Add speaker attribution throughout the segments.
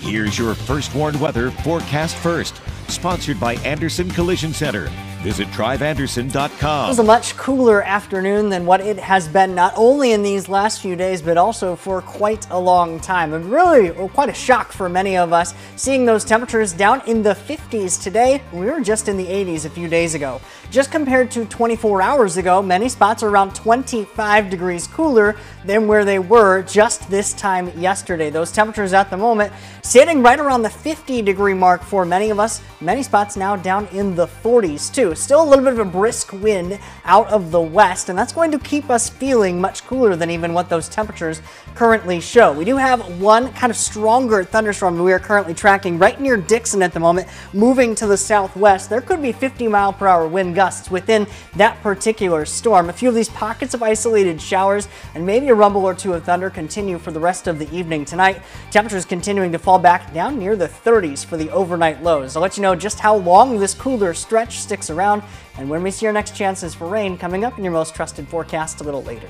Speaker 1: Here's your first warned weather forecast first, sponsored by Anderson Collision Center. Visit driveanderson.com.
Speaker 2: It was a much cooler afternoon than what it has been not only in these last few days, but also for quite a long time. And really, well, quite a shock for many of us seeing those temperatures down in the 50s today. We were just in the 80s a few days ago. Just compared to 24 hours ago, many spots are around 25 degrees cooler than where they were just this time yesterday. Those temperatures at the moment sitting right around the 50 degree mark for many of us. Many spots now down in the 40s too. Still a little bit of a brisk wind out of the west, and that's going to keep us feeling much cooler than even what those temperatures currently show. We do have one kind of stronger thunderstorm we are currently tracking right near Dixon at the moment, moving to the southwest. There could be 50 mile per hour wind gusts within that particular storm. A few of these pockets of isolated showers and maybe a rumble or two of thunder continue for the rest of the evening tonight. Temperatures continuing to fall back down near the 30s for the overnight lows. I'll let you just how long this cooler stretch sticks around and when we see our next chances for rain coming up in your most trusted forecast a little later.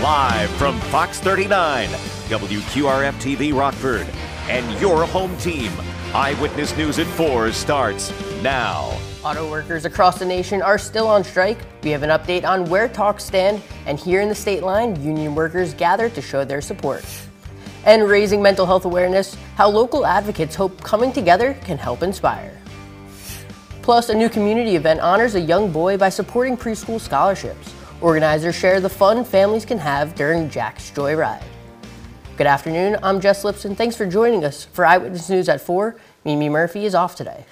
Speaker 1: Live from Fox 39, WQRF TV Rockford, and your home team. Eyewitness News at 4 starts now.
Speaker 3: Auto workers across the nation are still on strike. We have an update on where talks stand, and here in the state line, union workers gather to show their support. And raising mental health awareness, how local advocates hope coming together can help inspire. Plus, a new community event honors a young boy by supporting preschool scholarships. Organizers share the fun families can have during Jack's Joy Ride. Good afternoon, I'm Jess Liptzin. Thanks for joining us for Eyewitness News at 4. Mimi Murphy is off today.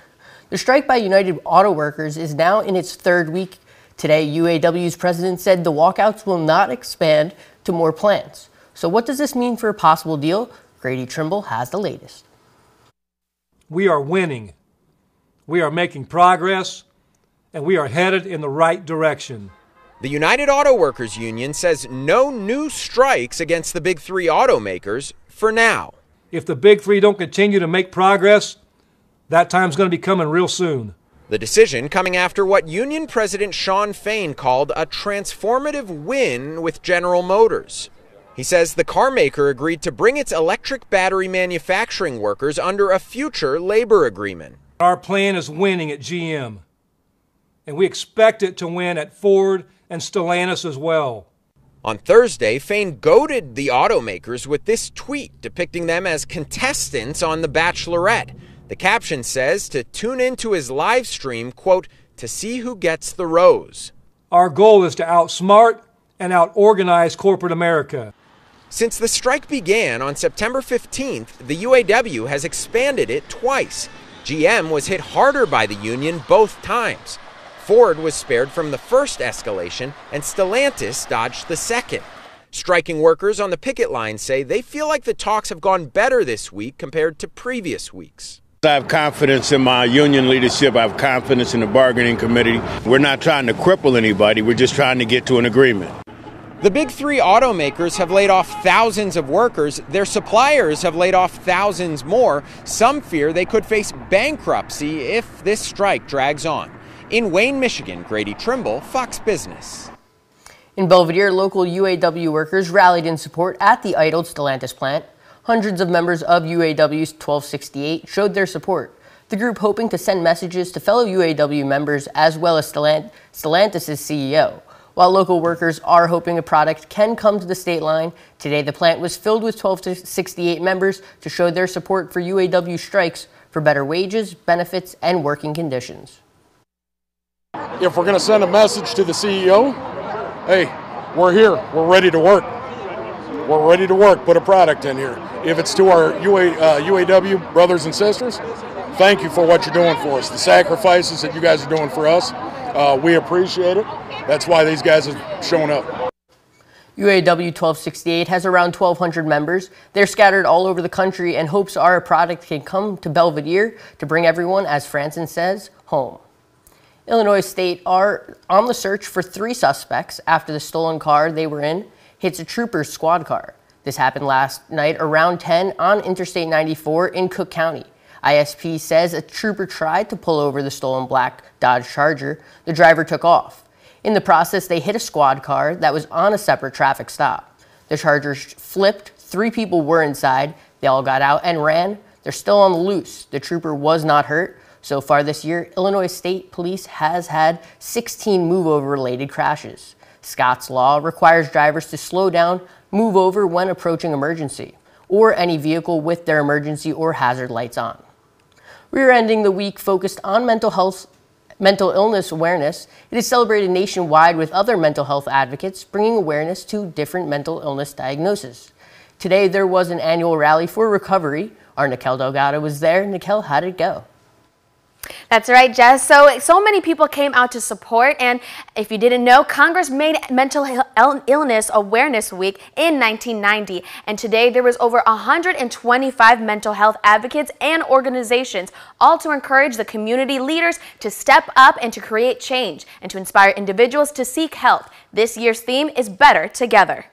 Speaker 3: The strike by United Auto Workers is now in its third week. Today, UAW's president said the walkouts will not expand to more plants. So, what does this mean for a possible deal? Grady Trimble has the latest.
Speaker 4: We are winning. We are making progress, and we are headed in the right direction.
Speaker 5: The United Auto Workers Union says no new strikes against the big three automakers for now.
Speaker 4: If the big three don't continue to make progress, that time's going to be coming real soon.
Speaker 5: The decision coming after what Union President Shawn Fain called a transformative win with General Motors. He says the carmaker agreed to bring its electric battery manufacturing workers under a future labor agreement.
Speaker 4: Our plan is winning at GM, and we expect it to win at Ford and Stellantis as well.
Speaker 5: On Thursday, Fain goaded the automakers with this tweet depicting them as contestants on The Bachelorette. The caption says to tune into his live stream, quote, to see who gets the rose.
Speaker 4: Our goal is to outsmart and outorganize corporate America.
Speaker 5: Since the strike began on September 15th, the UAW has expanded it twice. GM was hit harder by the union both times. Ford was spared from the first escalation, and Stellantis dodged the second. Striking workers on the picket line say they feel like the talks have gone better this week compared to previous weeks.
Speaker 6: I have confidence in my union leadership. I have confidence in the bargaining committee. We're not trying to cripple anybody, we're just trying to get to an agreement.
Speaker 5: The big three automakers have laid off thousands of workers. Their suppliers have laid off thousands more. Some fear they could face bankruptcy if this strike drags on. In Wayne, Michigan, Grady Trimble, Fox Business.
Speaker 3: In Belvidere, local UAW workers rallied in support at the idled Stellantis plant. Hundreds of members of UAW's 1268 showed their support. The group hoping to send messages to fellow UAW members as well as Stellant- Stellantis' CEO. While local workers are hoping a product can come to the state line, today the plant was filled with 12 to 68 members to show their support for UAW strikes for better wages, benefits, and working conditions
Speaker 7: if we're going to send a message to the CEO, hey, we're here, we're ready to work. We're ready to work, put a product in here. If it's to our UA, uh, UAW brothers and sisters, thank you for what you're doing for us. The sacrifices that you guys are doing for us, uh, we appreciate it. That's why these guys have shown up.
Speaker 3: UAW 1268 has around 1,200 members. They're scattered all over the country, and hopes our product can come to Belvidere to bring everyone, as Franson says, home. Illinois State are on the search for three suspects after the stolen car they were in hits a trooper's squad car. This happened last night around 10 on Interstate 94 in Cook County. ISP says a trooper tried to pull over the stolen black Dodge Charger. The driver took off. In the process, they hit a squad car that was on a separate traffic stop. The Charger flipped, three people were inside, they all got out and ran. They're still on the loose. The trooper was not hurt. So far this year, Illinois State Police has had 16 move over related crashes. Scott's Law requires drivers to slow down, move over when approaching emergency, or any vehicle with their emergency or hazard lights on. We're ending the week focused on mental health mental illness awareness. It is celebrated nationwide with other mental health advocates bringing awareness to different mental illness diagnoses. Today there was an annual rally for recovery. Our Nikel Delgado was there. Nikel, how did it go?
Speaker 8: That's right, Jess. So, so many people came out to support, and if you didn't know, Congress made Mental Illness Awareness Week in 1990, and today there was over 125 mental health advocates and organizations, all to encourage the community leaders to step up and to create change, and to inspire individuals to seek help. This year's theme is Better Together.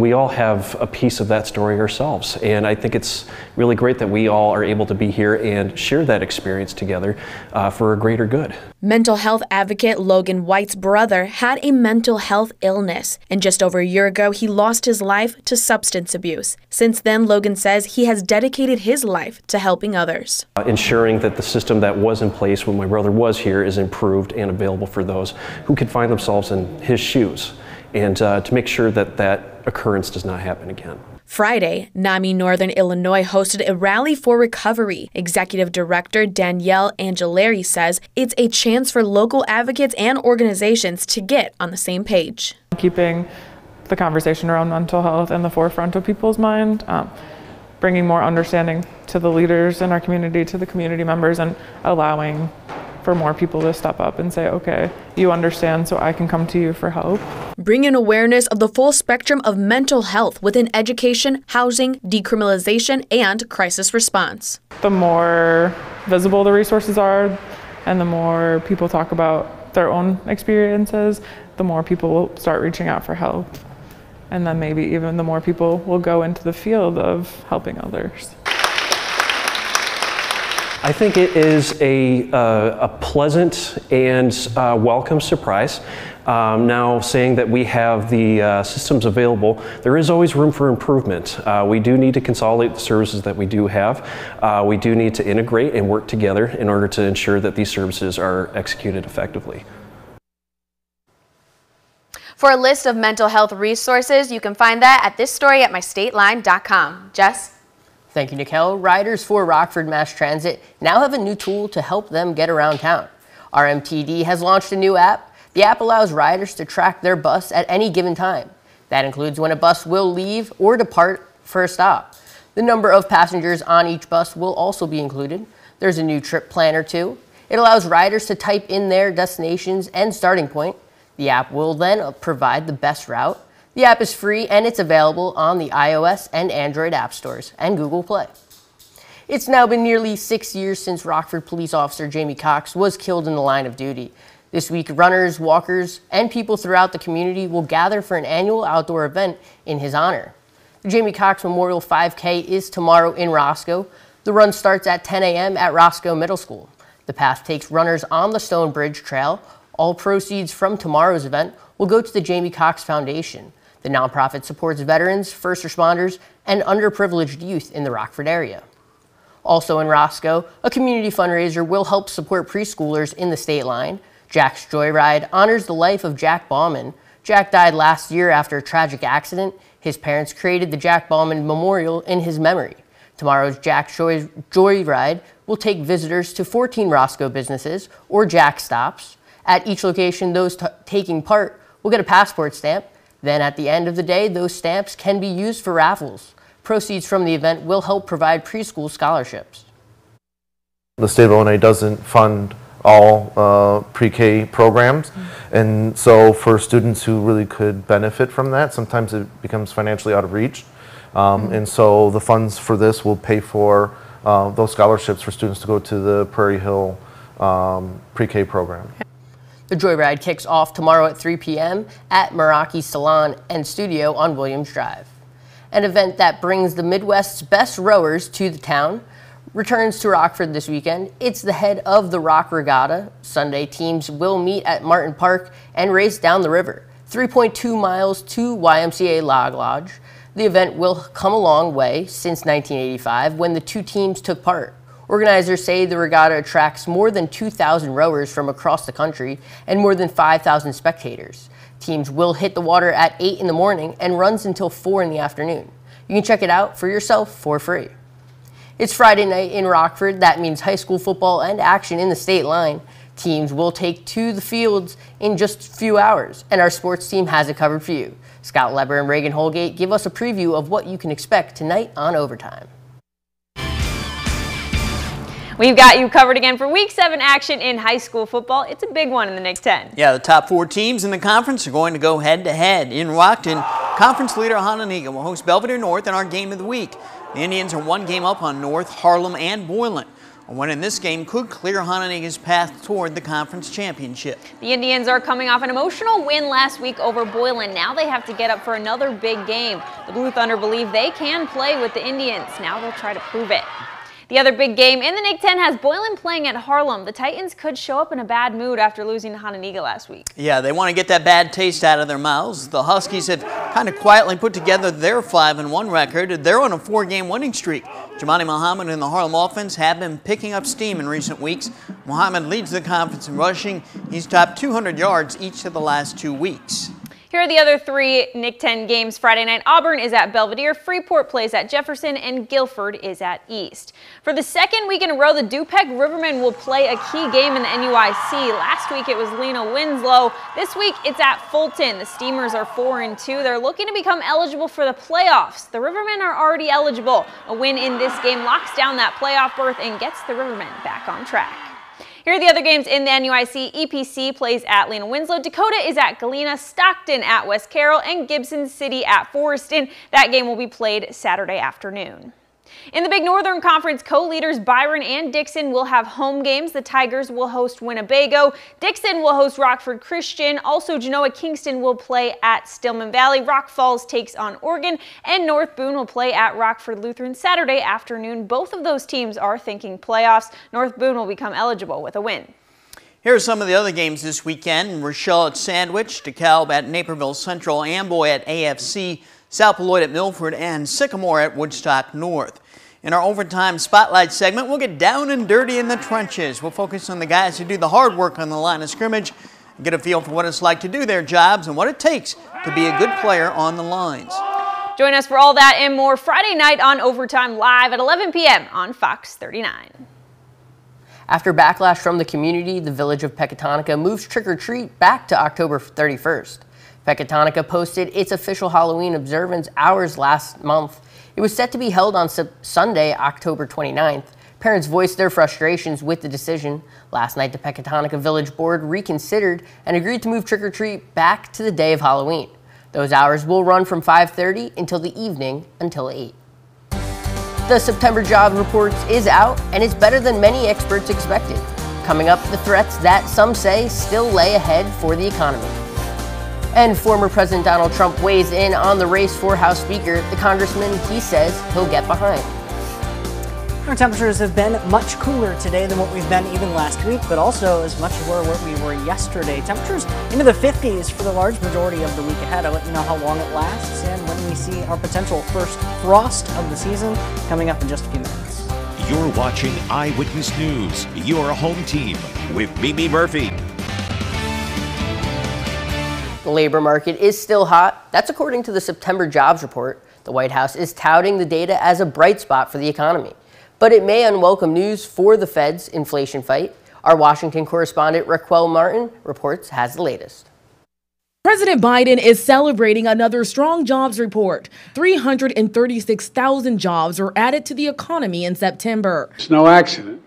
Speaker 9: We all have a piece of that story ourselves, and I think it's really great that we all are able to be here and share that experience together uh, for a greater good.
Speaker 8: Mental health advocate Logan White's brother had a mental health illness, and just over a year ago, he lost his life to substance abuse. Since then, Logan says he has dedicated his life to helping others.
Speaker 9: Uh, ensuring that the system that was in place when my brother was here is improved and available for those who could find themselves in his shoes and uh, to make sure that that occurrence does not happen again.
Speaker 8: Friday, NAMI Northern Illinois hosted a rally for recovery. Executive Director Danielle Angeleri says it's a chance for local advocates and organizations to get on the same page.
Speaker 10: Keeping the conversation around mental health in the forefront of people's mind, um, bringing more understanding to the leaders in our community, to the community members, and allowing for more people to step up and say, okay, you understand, so I can come to you for help.
Speaker 8: Bring an awareness of the full spectrum of mental health within education, housing, decriminalization, and crisis response.
Speaker 10: The more visible the resources are, and the more people talk about their own experiences, the more people will start reaching out for help. And then maybe even the more people will go into the field of helping others.
Speaker 9: I think it is a, uh, a pleasant and uh, welcome surprise. Um, now, saying that we have the uh, systems available, there is always room for improvement. Uh, we do need to consolidate the services that we do have. Uh, we do need to integrate and work together in order to ensure that these services are executed effectively.
Speaker 8: For a list of mental health resources, you can find that at this story at. Jess?
Speaker 3: Thank you, Nikel. Riders for Rockford Mass Transit now have a new tool to help them get around town. RMTD has launched a new app. The app allows riders to track their bus at any given time. That includes when a bus will leave or depart for a stop. The number of passengers on each bus will also be included. There's a new trip planner too. It allows riders to type in their destinations and starting point. The app will then provide the best route the app is free and it's available on the iOS and Android app stores and Google Play. It's now been nearly six years since Rockford police officer Jamie Cox was killed in the line of duty. This week, runners, walkers, and people throughout the community will gather for an annual outdoor event in his honor. The Jamie Cox Memorial 5K is tomorrow in Roscoe. The run starts at 10 a.m. at Roscoe Middle School. The path takes runners on the Stone Bridge Trail. All proceeds from tomorrow's event will go to the Jamie Cox Foundation. The nonprofit supports veterans, first responders, and underprivileged youth in the Rockford area. Also in Roscoe, a community fundraiser will help support preschoolers in the state line. Jack's Joyride honors the life of Jack Bauman. Jack died last year after a tragic accident. His parents created the Jack Bauman Memorial in his memory. Tomorrow's Jack Joy Joyride will take visitors to 14 Roscoe businesses or Jack stops. At each location, those taking part will get a passport stamp then at the end of the day, those stamps can be used for raffles. Proceeds from the event will help provide preschool scholarships.
Speaker 11: The state of Illinois doesn't fund all uh, pre-K programs. Mm-hmm. And so for students who really could benefit from that, sometimes it becomes financially out of reach. Um, mm-hmm. And so the funds for this will pay for uh, those scholarships for students to go to the Prairie Hill um, pre-K program.
Speaker 3: The Joyride kicks off tomorrow at 3 p.m. at Meraki Salon and Studio on Williams Drive. An event that brings the Midwest's best rowers to the town returns to Rockford this weekend. It's the head of the Rock Regatta. Sunday teams will meet at Martin Park and race down the river, 3.2 miles to YMCA Log Lodge. The event will come a long way since 1985 when the two teams took part. Organizers say the regatta attracts more than 2,000 rowers from across the country and more than 5,000 spectators. Teams will hit the water at 8 in the morning and runs until 4 in the afternoon. You can check it out for yourself for free. It's Friday night in Rockford. That means high school football and action in the state line. Teams will take to the fields in just a few hours, and our sports team has it covered for you. Scott Leber and Reagan Holgate give us a preview of what you can expect tonight on Overtime.
Speaker 12: We've got you covered again for week seven action in high school football. It's a big one in the NIC-10.
Speaker 13: Yeah, the top four teams in the conference are going to go head to head. In Rockton, conference leader Hononegah will host Belvidere North in our game of the week. The Indians are one game up on North, Harlem, and Boylan. A win in this game could clear Hononegah's path toward the conference championship.
Speaker 12: The Indians are coming off an emotional win last week over Boylan. Now they have to get up for another big game. The Blue Thunder believe they can play with the Indians. Now they'll try to prove it. The other big game in the NIC-10 has Boylan playing at Harlem. The Titans could show up in a bad mood after losing to Hononegah last week.
Speaker 13: Yeah, they want to get that bad taste out of their mouths. The Huskies have kind of quietly put together their 5 and 1 record. They're on a four game winning streak. Jamani Muhammad and the Harlem offense have been picking up steam in recent weeks. Muhammad leads the conference in rushing. He's topped 200 yards each of the last two weeks.
Speaker 12: Here are the other three NIC-10 games Friday night. Auburn is at Belvidere, Freeport plays at Jefferson, and Guilford is at East. For the second week in a row, the Dupec Rivermen will play a key game in the NUIC. Last week it was Lena Winslow. This week it's at Fulton. The Steamers are 4 and 2. They're looking to become eligible for the playoffs. The Rivermen are already eligible. A win in this game locks down that playoff berth and gets the Rivermen back on track. Here are the other games in the NUIC. EPC plays at Lena Winslow. Dakota is at Galena, Stockton at West Carroll, and Gibson City at Forreston. That game will be played Saturday afternoon. In the Big Northern Conference, co-leaders Byron and Dixon will have home games. The Tigers will host Winnebago. Dixon will host Rockford Christian. Also, Genoa Kingston will play at Stillman Valley. Rock Falls takes on Oregon. And North Boone will play at Rockford Lutheran Saturday afternoon. Both of those teams are thinking playoffs. North Boone will become eligible with a win.
Speaker 13: Here are some of the other games this weekend. Rochelle at Sandwich, DeKalb at Naperville Central, Amboy at AFC, South Beloit at Milford, and Sycamore at Woodstock North. In our overtime spotlight segment, we'll get down and dirty in the trenches. We'll focus on the guys who do the hard work on the line of scrimmage and get a feel for what it's like to do their jobs and what it takes to be a good player on the lines.
Speaker 12: Join us for all that and more Friday night on Overtime Live at 11 p.m. on Fox 39.
Speaker 3: After backlash from the community, the village of Pecatonica moves trick or treat back to October 31st. Pecatonica posted its official Halloween observance hours last month it was set to be held on Sunday, October 29th. Parents voiced their frustrations with the decision. Last night, the Pecatonica Village Board reconsidered and agreed to move trick-or-treat back to the day of Halloween. Those hours will run from 5.30 until the evening until 8. The September jobs report is out, and it's better than many experts expected. Coming up, the threats that some say still lay ahead for the economy. And former President Donald Trump weighs in on the race for House Speaker. The congressman, he says, he'll get behind.
Speaker 2: Our temperatures have been much cooler today than what we've been even last week, but also as much as where we were yesterday. Temperatures into the 50s for the large majority of the week ahead. I'll let you know how long it lasts and when we see our potential first frost of the season coming up in just a few minutes.
Speaker 1: You're watching Eyewitness News, your home team with Mimi Murphy.
Speaker 3: The labor market is still hot. That's according to the September jobs report. The White House is touting the data as a bright spot for the economy. But it may unwelcome news for the Fed's inflation fight. Our Washington correspondent Raquel Martin reports has the latest.
Speaker 14: President Biden is celebrating another strong jobs report. 336,000 jobs were added to the economy in September.
Speaker 15: It's no accident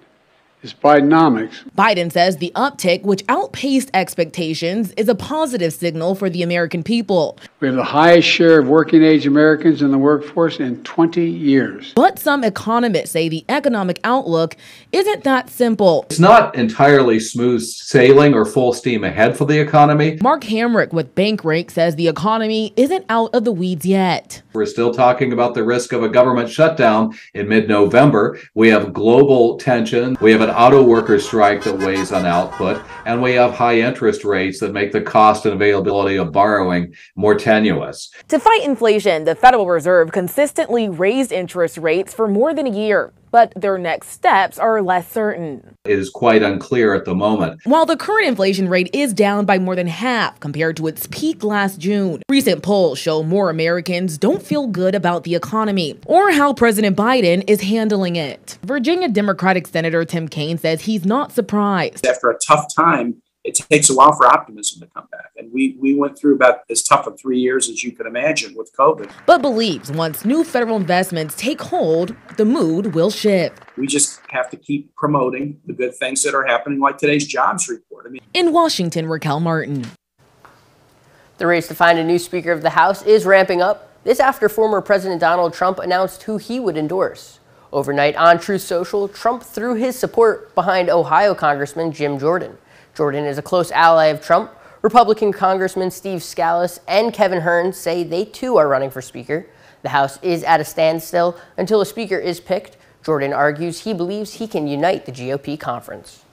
Speaker 15: is Bidenomics.
Speaker 14: Biden says the uptick, which outpaced expectations, is a positive signal for the American people.
Speaker 15: We have the highest share of working age Americans in the workforce in 20 years.
Speaker 14: But some economists say the economic outlook isn't that simple.
Speaker 16: It's not entirely smooth sailing or full steam ahead for the economy.
Speaker 14: Mark Hamrick with Bankrate says the economy isn't out of the weeds yet.
Speaker 16: We're still talking about the risk of a government shutdown in mid November. We have global tension. We have an an auto worker strike that weighs on output, and we have high interest rates that make the cost and availability of borrowing more tenuous.
Speaker 14: To fight inflation, the Federal Reserve consistently raised interest rates for more than a year but their next steps are less certain.
Speaker 16: It is quite unclear at the moment.
Speaker 14: While the current inflation rate is down by more than half compared to its peak last June, recent polls show more Americans don't feel good about the economy or how President Biden is handling it. Virginia Democratic Senator Tim Kaine says he's not surprised.
Speaker 17: After a tough time, it takes a while for optimism to come back. And we, we went through about as tough of three years as you could imagine with COVID.
Speaker 14: But believes once new federal investments take hold, the mood will shift.
Speaker 17: We just have to keep promoting the good things that are happening, like today's jobs report. I mean,
Speaker 14: in Washington, Raquel Martin.
Speaker 3: The race to find a new Speaker of the House is ramping up. This after former President Donald Trump announced who he would endorse. Overnight on Truth Social, Trump threw his support behind Ohio Congressman Jim Jordan. Jordan is a close ally of Trump. Republican Congressman Steve Scalise and Kevin Hern say they too are running for Speaker. The House is at a standstill until a Speaker is picked. Jordan argues he believes he can unite the GOP conference.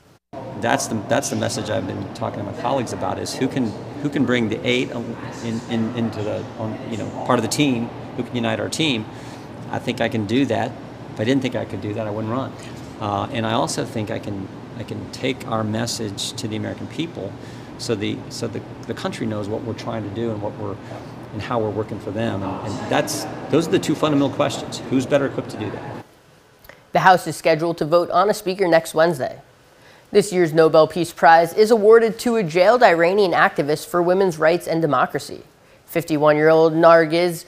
Speaker 18: That's the, that's the message I've been talking to my colleagues about is who can, who can bring the eight in, in, into the on, you know, part of the team, who can unite our team. I think I can do that. If I didn't think I could do that, I wouldn't run. Uh, and I also think I can I can take our message to the American people so the so the, the country knows what we're trying to do and what we're and how we're working for them. And, and that's those are the two fundamental questions. Who's better equipped to do that?
Speaker 3: The house is scheduled to vote on a speaker next wednesday. This year's nobel peace prize is awarded to a jailed iranian activist for women's rights and democracy. 51-year-old Narges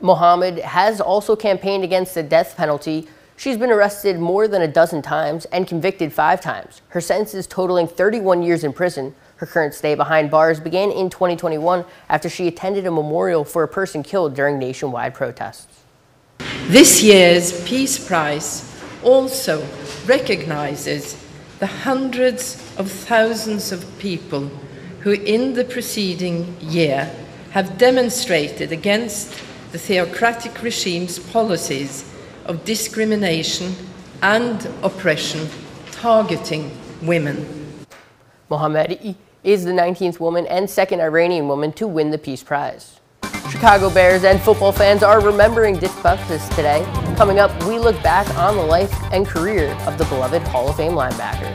Speaker 3: Mohammadi has also campaigned against the death penalty She's been arrested more than a dozen times and convicted five times. Her sentence is totaling 31 years in prison. Her current stay behind bars began in 2021 after she attended a memorial for a person killed during nationwide protests.
Speaker 19: This year's Peace Prize also recognizes the hundreds of thousands of people who, in the preceding year, have demonstrated against the theocratic regime's policies of discrimination and oppression targeting women.
Speaker 3: Mohammadi is the 19th woman and second Iranian woman to win the Peace Prize. Chicago Bears and football fans are remembering Dick Butkus today. Coming up, we look back on the life and career of the beloved Hall of Fame linebacker.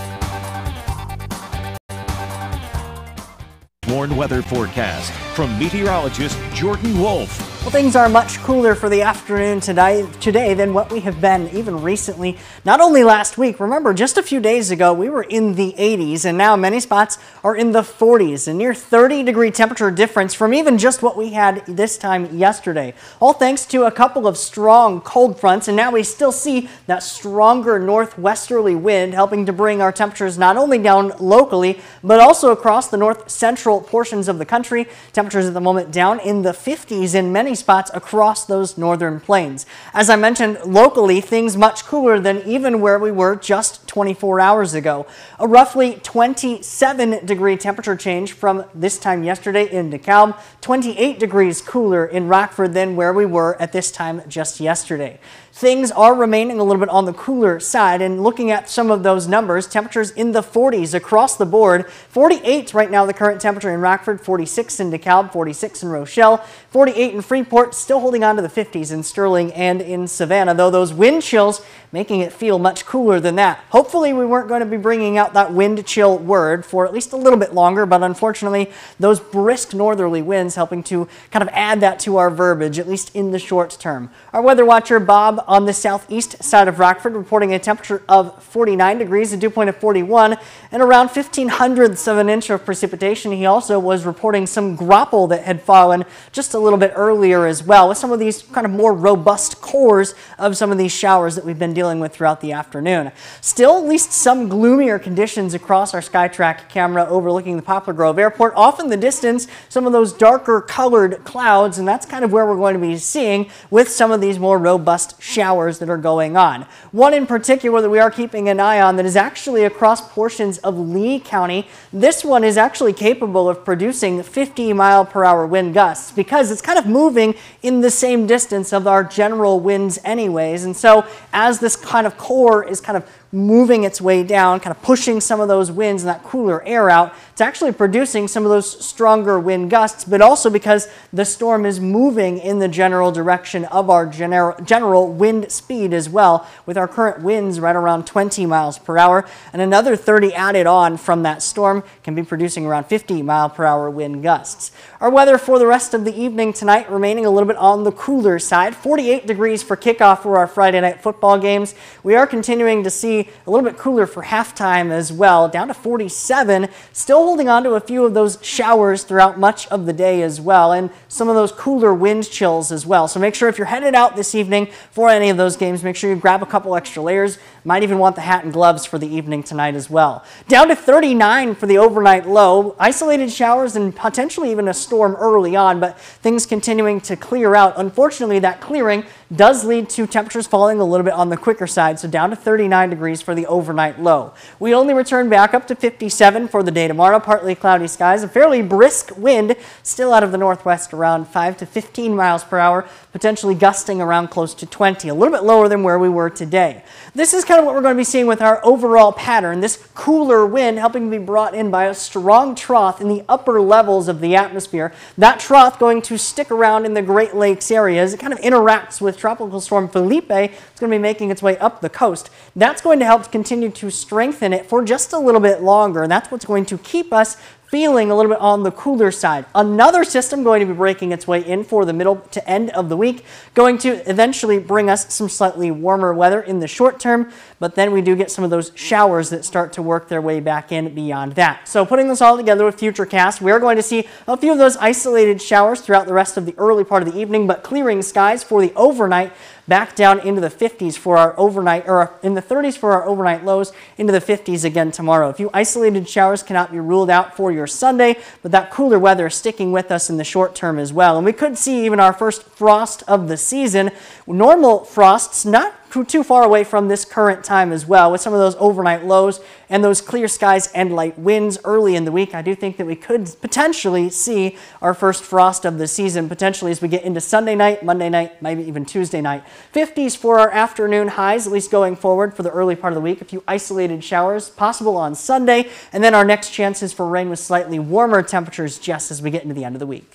Speaker 1: Warn weather forecast from meteorologist Jordan Wolfe.
Speaker 2: Well, things are much cooler for the afternoon today, today than what we have been even recently. Not only last week, remember just a few days ago we were in the 80s and now many spots are in the 40s, a near 30 degree temperature difference from even just what we had this time yesterday. All thanks to a couple of strong cold fronts and now we still see that stronger northwesterly wind helping to bring our temperatures not only down locally but also across the north central portions of the country. At the moment down in the 50s in many spots across those northern plains. As I mentioned, locally, things much cooler than even where we were just 24 hours ago. A roughly 27 degree temperature change from this time yesterday in DeKalb, 28 degrees cooler in Rockford than where we were at this time just yesterday things are remaining a little bit on the cooler side. And looking at some of those numbers, temperatures in the 40s across the board. 48 right now, the current temperature in Rockford, 46 in DeKalb, 46 in Rochelle, 48 in Freeport, still holding on to the 50s in Sterling and in Savannah, though those wind chills making it feel much cooler than that. Hopefully we weren't going to be bringing out that wind chill word for at least a little bit longer, but unfortunately those brisk northerly winds helping to kind of add that to our verbiage, at least in the short term. Our weather watcher Bob on the southeast side of Rockford reporting a temperature of 49 degrees, a dew point of 41, and around 15 hundredths of an inch of precipitation. He also was reporting some graupel that had fallen just a little bit earlier as well, with some of these kind of more robust cores of some of these showers that we've been dealing with throughout the afternoon. Still, at least some gloomier conditions across our SkyTrack camera overlooking the Poplar Grove Airport. Off in the distance, some of those darker colored clouds, and that's kind of where we're going to be seeing with some of these more robust showers that are going on. One in particular that we are keeping an eye on that is actually across portions of Lee County. This one is actually capable of producing 50 mile per hour wind gusts because it's kind of moving in the same distance of our general winds anyways. And so as the this kind of core is kind of moving its way down, kind of pushing some of those winds and that cooler air out. It's actually producing some of those stronger wind gusts, but also because the storm is moving in the general direction of our general, general wind speed as well, with our current winds right around 20 miles per hour. And another 30 added on from that storm can be producing around 50 mile per hour wind gusts. Our weather for the rest of the evening tonight remaining a little bit on the cooler side. 48 degrees for kickoff for our Friday night football games. We are continuing to see a little bit cooler for halftime as well, down to 47. Still holding on to a few of those showers throughout much of the day as well, and some of those cooler wind chills as well. So make sure if you're headed out this evening for any of those games, make sure you grab a couple extra layers. Might even want the hat and gloves for the evening tonight as well. Down to 39 for the overnight low. Isolated showers and potentially even a storm early on, but things continuing to clear out. Unfortunately, that clearing does lead to temperatures falling a little bit on the quicker side, so down to 39 degrees for the overnight low. We only return back up to 57 for the day tomorrow, partly cloudy skies, a fairly brisk wind still out of the northwest around 5 to 15 miles per hour, potentially gusting around close to 20, a little bit lower than where we were today. This is kind of what we're going to be seeing with our overall pattern, this cooler wind helping to be brought in by a strong trough in the upper levels of the atmosphere. That trough going to stick around in the Great Lakes area as it kind of interacts with Tropical Storm Philippe. It's going to be making its way up the coast. That's going to help continue to strengthen it for just a little bit longer, and that's what's going to keep us feeling a little bit on the cooler side. Another system going to be breaking its way in for the middle to end of the week, going to eventually bring us some slightly warmer weather in the short term, but then we do get some of those showers that start to work their way back in beyond that. So putting this all together with Futurecast, we're going to see a few of those isolated showers throughout the rest of the early part of the evening, but clearing skies for the overnight back down into the 50s for our overnight, or in the 30s for our overnight lows, into the 50s again tomorrow. A few isolated showers cannot be ruled out for your Sunday, but that cooler weather is sticking with us in the short term as well. And we could see even our first frost of the season. Normal frosts, not too far away from this current time as well with some of those overnight lows and those clear skies and light winds early in the week. I do think that we could potentially see our first frost of the season potentially as we get into Sunday night, Monday night, maybe even Tuesday night. 50s for our afternoon highs, at least going forward for the early part of the week. A few isolated showers possible on Sunday, and then our next chances for rain with slightly warmer temperatures just as we get into the end of the week.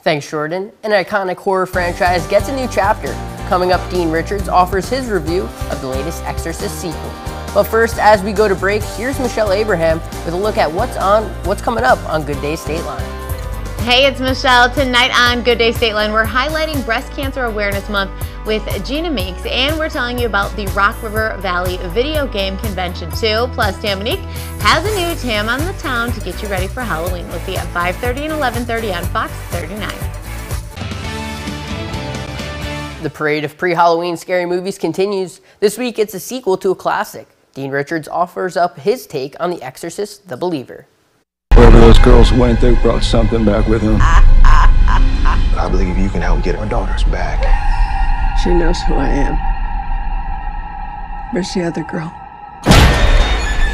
Speaker 3: Thanks, Jordan. An iconic horror franchise gets a new chapter. Coming up, Dean Richards offers his review of the latest Exorcist sequel. But first, as we go to break, here's Michelle Abraham with a look at what's on, what's coming up on Good Day State Line.
Speaker 20: Hey, it's Michelle. Tonight on Good Day State Line, we're highlighting Breast Cancer Awareness Month with Gina Meeks, and we're telling you about the Rock River Valley Video Game Convention too. Plus, Tamanique has a new Tam on the Town to get you ready for Halloween. We'll see at 5:30 and 11:30 on Fox 39.
Speaker 3: The parade of pre-Halloween scary movies continues. This week, it's a sequel to a classic. Dean Richards offers up his take on The Exorcist: The Believer.
Speaker 21: Wherever those girls went, they brought something back with them.
Speaker 22: I believe you can help get our daughters back.
Speaker 23: She knows who I am. Where's the other girl?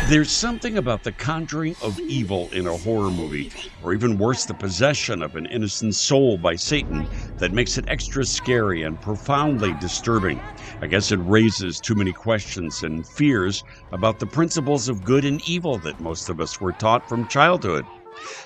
Speaker 24: There's something about the conjuring of evil in a horror movie, or even worse, the possession of an innocent soul by Satan, that makes it extra scary and profoundly disturbing. I guess it raises too many questions and fears about the principles of good and evil that most of us were taught from childhood.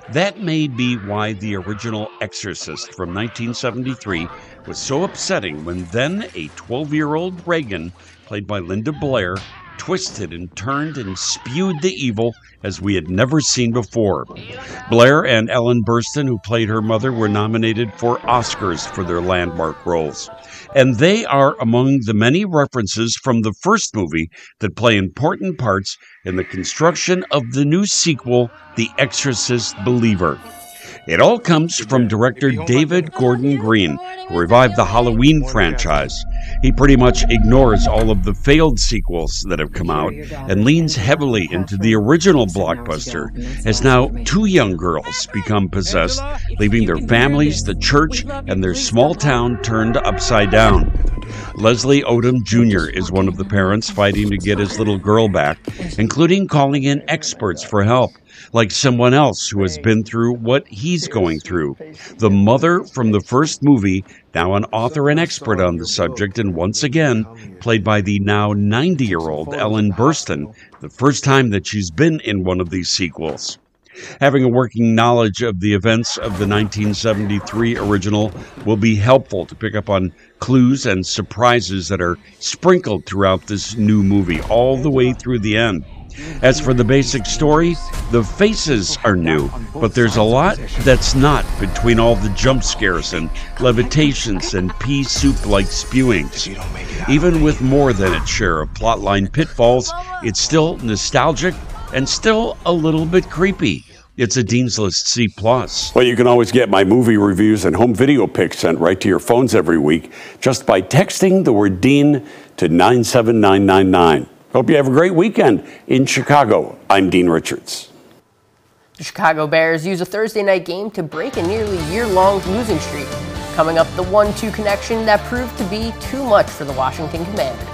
Speaker 24: That may be why the original Exorcist from 1973 was so upsetting when then a 12 year old Regan, played by Linda Blair, twisted and turned and spewed the evil as we had never seen before. Blair and Ellen Burstyn, who played her mother, were nominated for Oscars for their landmark roles. And they are among the many references from the first movie that play important parts in the construction of the new sequel, The Exorcist Believer. It all comes from director David Gordon Green, who revived the Halloween franchise. He pretty much ignores all of the failed sequels that have come out and leans heavily into the original blockbuster as now two young girls become possessed, leaving their families, the church, and their small town turned upside down. Leslie Odom Jr. is one of the parents fighting to get his little girl back, including calling in experts for help. Like someone else who has been through what he's going through. The mother from the first movie, now an author and expert on the subject, and once again, played by the now 90 year old Ellen Burstyn, the first time that she's been in one of these sequels. Having a working knowledge of the events of the 1973 original will be helpful to pick up on clues and surprises that are sprinkled throughout this new movie, all the way through the end. As for the basic story, the faces are new, but there's a lot that's not between all the jump scares and levitations and pea soup like spewings. Even with more than its share of plotline pitfalls, it's still nostalgic and still a little bit creepy. It's a Dean's List C plus.
Speaker 25: Well, you can always get my movie reviews and home video pics sent right to your phones every week just by texting the word Dean to 97999. Hope you have a great weekend in Chicago. I'm Dean Richards.
Speaker 3: The Chicago Bears use a Thursday night game to break a nearly year-long losing streak. Coming up, the 1-2 connection that proved to be too much for the Washington Commanders.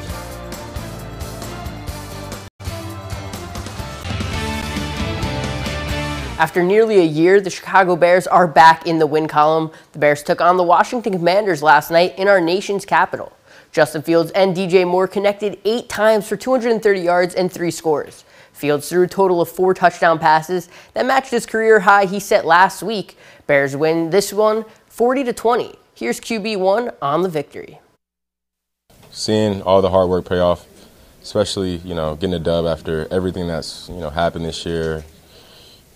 Speaker 3: After nearly a year, the Chicago Bears are back in the win column. The Bears took on the Washington Commanders last night in our nation's capital. Justin Fields and DJ Moore connected eight times for 230 yards and three scores. Fields threw a total of four touchdown passes that matched his career high he set last week. Bears win this one 40 to 20. Here's QB1 on the victory.
Speaker 26: Seeing all the hard work pay off, especially you know getting a dub after everything that's you know happened this year,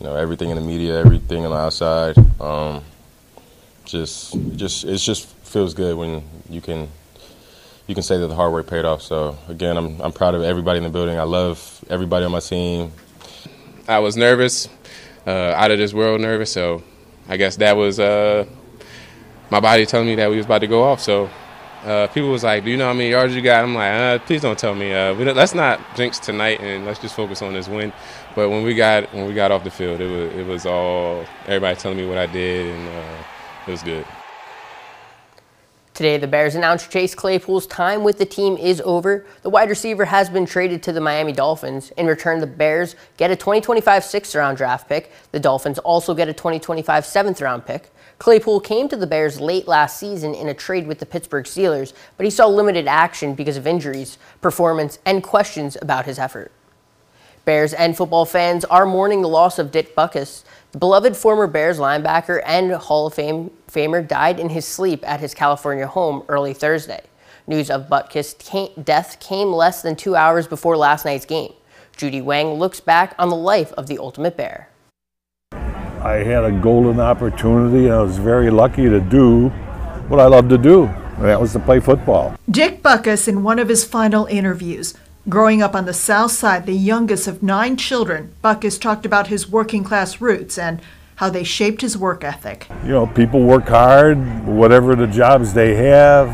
Speaker 26: you know everything in the media, everything on the outside. Um, just, just it just feels good when you can you can say that the hard work paid off. So again, I'm I'm proud of everybody in the building. I love everybody on my team.
Speaker 27: I was nervous, uh, out of this world nervous. So I guess that was uh, my body telling me that we was about to go off. So. Uh, people was like, "Do you know how many yards you got?" I'm like, uh, "Please don't tell me. Uh, let's not jinx tonight, and let's just focus on this win." But when we got when we got off the field, it was it was all everybody telling me what I did, and uh, it was good.
Speaker 3: Today, the Bears announced Chase Claypool's time with the team is over. The wide receiver has been traded to the Miami Dolphins. In return, the Bears get a 2025 sixth round draft pick. The Dolphins also get a 2025 seventh round pick. Claypool came to the Bears late last season in a trade with the Pittsburgh Steelers, but he saw limited action because of injuries, performance, and questions about his effort. Bears and football fans are mourning the loss of Dick Butkus. The beloved former Bears linebacker and Hall of Fame famer died in his sleep at his California home early Thursday. News of Butkus' death came less than two hours before last night's game. Judy Wang looks back on the life of the ultimate bear.
Speaker 28: I had a golden opportunity and I was very lucky to do what I love to do. And that was to play football.
Speaker 29: Dick Butkus, in one of his final interviews. Growing up on the South Side, the youngest of nine children, Butkus talked about his working class roots and how they shaped his work ethic.
Speaker 28: You know, people work hard, whatever the jobs they have.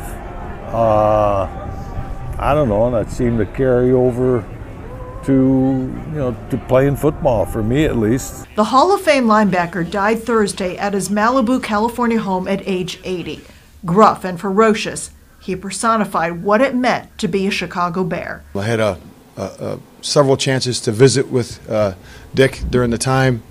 Speaker 28: Uh, I don't know, and that seemed to carry over to you know to playing football for me at least.
Speaker 29: The Hall of Fame linebacker died Thursday at his Malibu, California home at age 80. Gruff and ferocious, he personified what it meant to be a Chicago Bear.
Speaker 30: I had a, a, a several chances to visit with uh, Dick during the time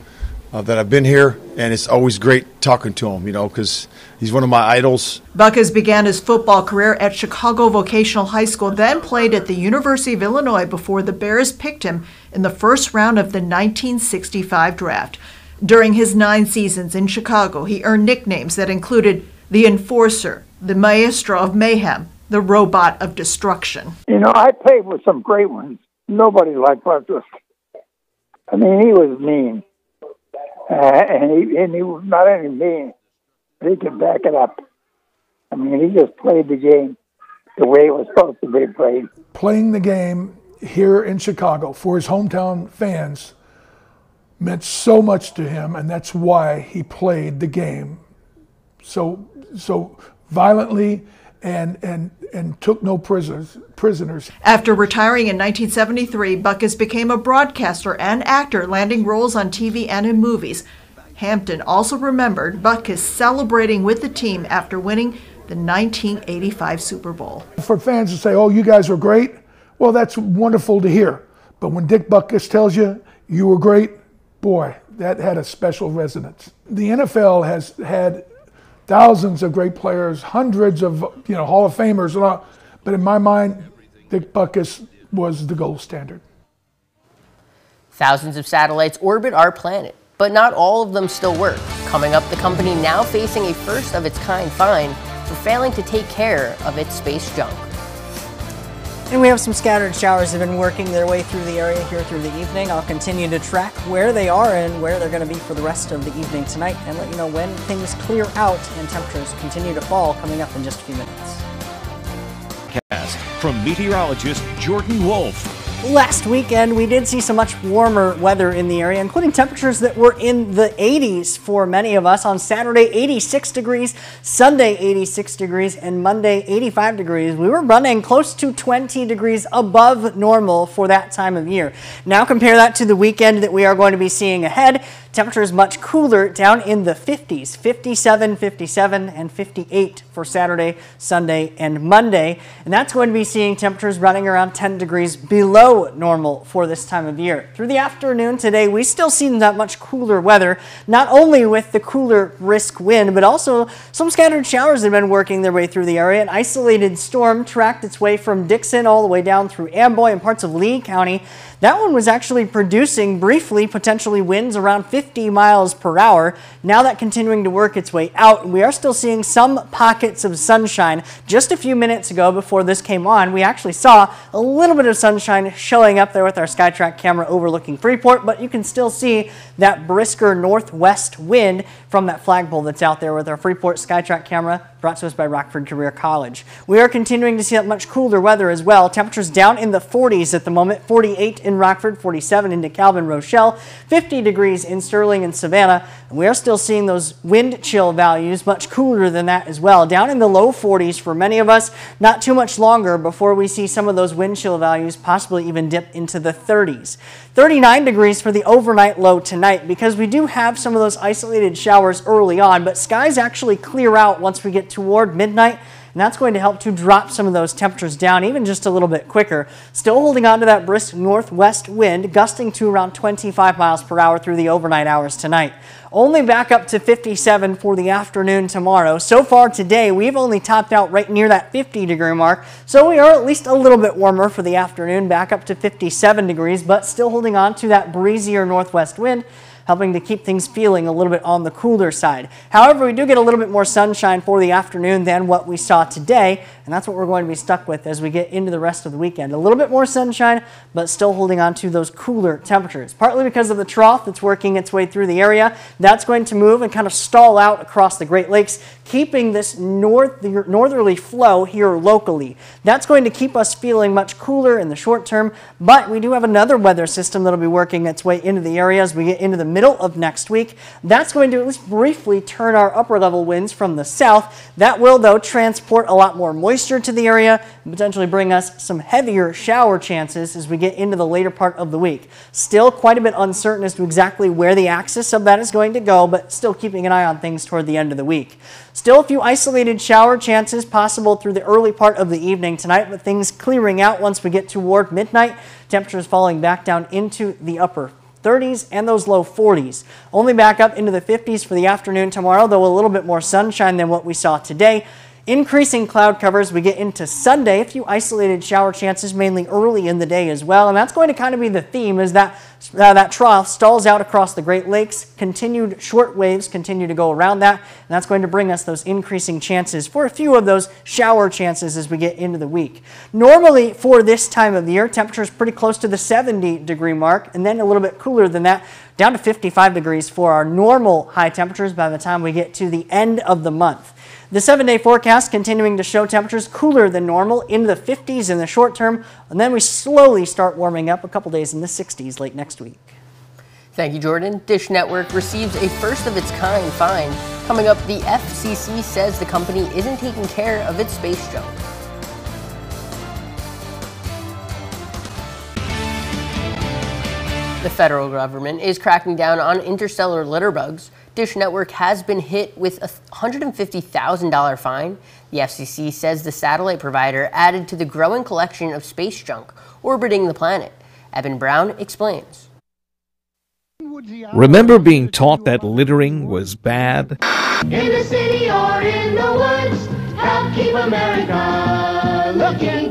Speaker 30: uh, that I've been here, and it's always great talking to him, you know, because he's one of my idols.
Speaker 29: Butkus began his football career at Chicago Vocational High School, then played at the University of Illinois before the Bears picked him in the first round of the 1965 draft. During his nine seasons in Chicago, he earned nicknames that included the Enforcer, the Maestro of Mayhem, the Robot of Destruction.
Speaker 31: You know, I played with some great ones. Nobody liked Butkus. I mean, he was mean. Uh, and he and he was not only mean, but he could back it up. I mean, he just played the game the way it was supposed to be played.
Speaker 32: Playing the game here in Chicago for his hometown fans meant so much to him, and that's why he played the game so so violently and and and took no prisoners prisoners.
Speaker 29: After retiring in 1973, Butkus became a broadcaster and actor, landing roles on TV and in movies. Hampton also remembered Butkus celebrating with the team after winning the 1985 Super Bowl.
Speaker 32: For fans to say, "Oh, you guys were great," well, that's wonderful to hear. But when Dick Butkus tells you you were great, boy, that had a special resonance. The NFL has had thousands of great players, hundreds of you know Hall of Famers, but in my mind, Dick Butkus was the gold standard.
Speaker 3: Thousands of satellites orbit our planet, but not all of them still work. Coming up, the company now facing a first of its kind fine for failing to take care of its space junk.
Speaker 2: And we have some scattered showers that have been working their way through the area here through the evening. I'll continue to track where they are and where they're going to be for the rest of the evening tonight and let you know when things clear out and temperatures continue to fall coming up in just a few minutes.
Speaker 1: From meteorologist Jordan Wolfe.
Speaker 2: Last weekend, we did see some much warmer weather in the area, including temperatures that were in the 80s for many of us. On Saturday, 86 degrees, Sunday, 86 degrees, and Monday, 85 degrees. We were running close to 20 degrees above normal for that time of year. Now compare that to the weekend that we are going to be seeing ahead. Temperatures much cooler down in the 50s, 57, 57, and 58 for Saturday, Sunday, and Monday. And that's going to be seeing temperatures running around 10 degrees below normal for this time of year. Through the afternoon today, we still see that much cooler weather, not only with the cooler risk wind, but also some scattered showers have been working their way through the area. An isolated storm tracked its way from Dixon all the way down through Amboy and parts of Lee County. That one was actually producing briefly potentially winds around 50 miles per hour. Now that continuing to work its way out, we are still seeing some pockets of sunshine. Just a few minutes ago before this came on, we actually saw a little bit of sunshine showing up there with our Skytrack camera overlooking Freeport, but you can still see that brisker northwest wind from that flagpole that's out there with our Freeport Skytrack camera brought to us by Rockford Career College. We are continuing to see that much cooler weather as well. Temperatures down in the 40s at the moment, 48 in Rockford, 47 in DeKalb Rochelle, 50 degrees in Sterling and Savannah. And we are still seeing those wind chill values much cooler than that as well. Down in the low 40s for many of us, not too much longer before we see some of those wind chill values possibly even dip into the 30s. 39 degrees for the overnight low tonight because we do have some of those isolated showers early on, but skies actually clear out once we get toward midnight and that's going to help to drop some of those temperatures down even just a little bit quicker. Still holding on to that brisk northwest wind, gusting to around 25 miles per hour through the overnight hours tonight. Only back up to 57 for the afternoon tomorrow. So far today, we've only topped out right near that 50 degree mark, so we are at least a little bit warmer for the afternoon, back up to 57 degrees, but still holding on to that breezier northwest wind helping to keep things feeling a little bit on the cooler side. However, we do get a little bit more sunshine for the afternoon than what we saw today, and that's what we're going to be stuck with as we get into the rest of the weekend. A little bit more sunshine, but still holding on to those cooler temperatures. Partly because of the trough that's working its way through the area, that's going to move and kind of stall out across the Great Lakes, keeping this north, northerly flow here locally. That's going to keep us feeling much cooler in the short term, but we do have another weather system that'll be working its way into the area as we get into the middle of next week. That's going to at least briefly turn our upper level winds from the south. That will, though, transport a lot more moisture to the area and potentially bring us some heavier shower chances as we get into the later part of the week. Still quite a bit uncertain as to exactly where the axis of that is going to go, but still keeping an eye on things toward the end of the week. Still a few isolated shower chances possible through the early part of the evening tonight, but things clearing out once we get toward midnight. Temperatures falling back down into the upper 30s and those low 40s. Only back up into the 50s for the afternoon tomorrow, though a little bit more sunshine than what we saw today. Increasing cloud covers, we get into Sunday, a few isolated shower chances mainly early in the day as well, and that's going to kind of be the theme as that, uh, that trough stalls out across the Great Lakes. Continued short waves continue to go around that, and that's going to bring us those increasing chances for a few of those shower chances as we get into the week. Normally for this time of the year, temperatures pretty close to the 70 degree mark, and then a little bit cooler than that, down to 55 degrees for our normal high temperatures by the time we get to the end of the month. The seven day forecast continuing to show temperatures cooler than normal in the 50s in the short term, and then we slowly start warming up a couple days in the 60s late next week.
Speaker 3: Thank you, Jordan. Dish Network receives a first of its kind fine. Coming up, the FCC says the company isn't taking care of its space junk. The federal government is cracking down on interstellar litter bugs. Dish Network has been hit with a $150,000 fine. The FCC says the satellite provider added to the growing collection of space junk orbiting the planet. Eben Brown explains.
Speaker 33: Remember being taught that littering was bad?
Speaker 34: In the city or in the woods, help keep America looking good.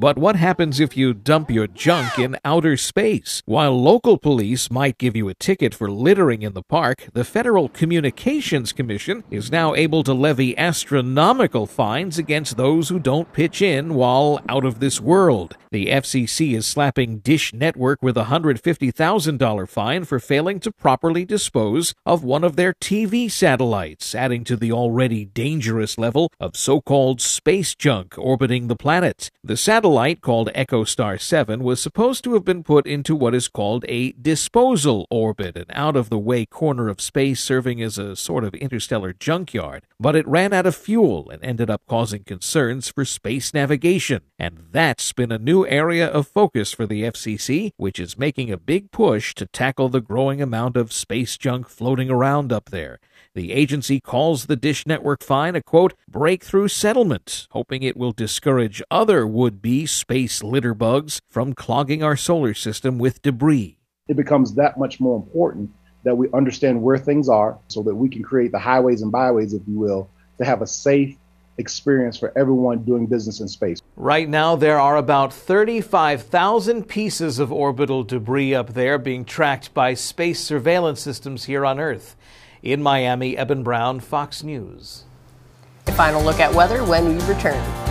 Speaker 33: But what happens if you dump your junk in outer space? While local police might give you a ticket for littering in the park, the Federal Communications Commission is now able to levy astronomical fines against those who don't pitch in while out of this world. The FCC is slapping Dish Network with a $150,000 fine for failing to properly dispose of one of their TV satellites, adding to the already dangerous level of so called space junk orbiting the planet. The satellite satellite called EchoStar 7 was supposed to have been put into what is called a disposal orbit, an out of the way corner of space serving as a sort of interstellar junkyard. But it ran out of fuel and ended up causing concerns for space navigation. And that's been a new area of focus for the FCC, which is making a big push to tackle the growing amount of space junk floating around up there. The agency calls the Dish Network fine a quote, breakthrough settlement, hoping it will discourage other would be space litter bugs from clogging our solar system with debris.
Speaker 35: It becomes that much more important that we understand where things are so that we can create the highways and byways, if you will, to have a safe experience for everyone doing business in space.
Speaker 33: Right now, there are about 35,000 pieces of orbital debris up there being tracked by space surveillance systems here on Earth. In Miami, Eben Brown, Fox News.
Speaker 3: A final look at weather when we return.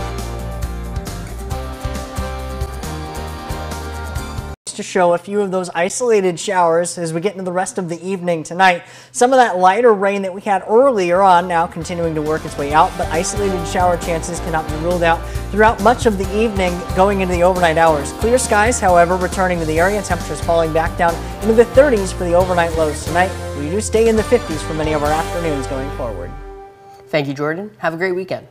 Speaker 2: To show a few of those isolated showers as we get into the rest of the evening tonight. Some of that lighter rain that we had earlier on now continuing to work its way out, but isolated shower chances cannot be ruled out throughout much of the evening going into the overnight hours. Clear skies, however, returning to the area, temperatures falling back down into the 30s for the overnight lows tonight. We do stay in the 50s for many of our afternoons going forward.
Speaker 3: Thank you, Jordan. Have a great weekend.